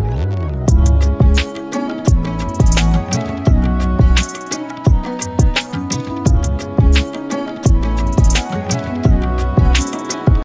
you